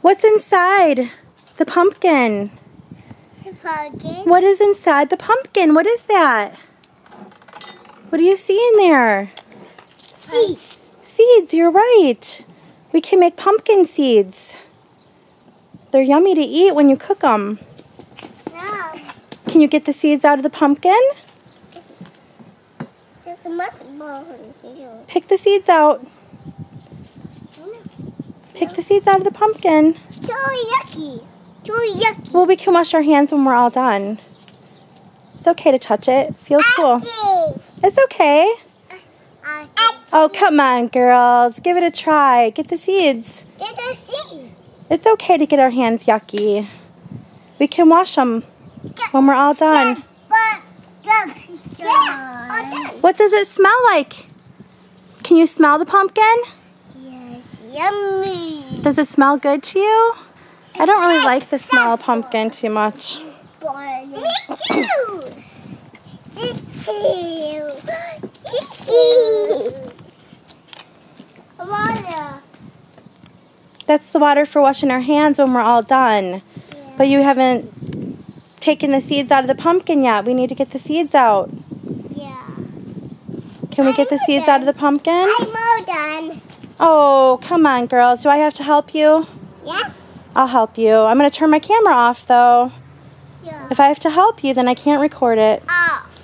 What's inside the pumpkin? Pumpkin. What is inside the pumpkin? What is that? What do you see in there? Seeds. Seeds, you're right. We can make pumpkin seeds. They're yummy to eat when you cook them. No. Can you get the seeds out of the pumpkin? There's a mushroom here. Pick the seeds out. Pick the seeds out of the pumpkin. Too yucky. Too yucky. Well, we can wash our hands when we're all done. It's okay to touch it. Feels cool. It's okay. Oh, come on, girls. Give it a try. Get the seeds. Get the seeds. It's okay to get our hands yucky. We can wash them when we're all done. But the yeah, What does it smell like? Can you smell the pumpkin? Yummy. Does it smell good to you? I don't really like the smell of pumpkin too much. Me too. Water. That's the water for washing our hands when we're all done. But you haven't taken the seeds out of the pumpkin yet. We need to get the seeds out. Yeah. Can we get the I'm seeds out of the pumpkin? I'm all done. Oh, come on, girls. Do I have to help you? Yes. I'll help you. I'm going to turn my camera off, though. Yeah. If I have to help you, then I can't record it. Uh,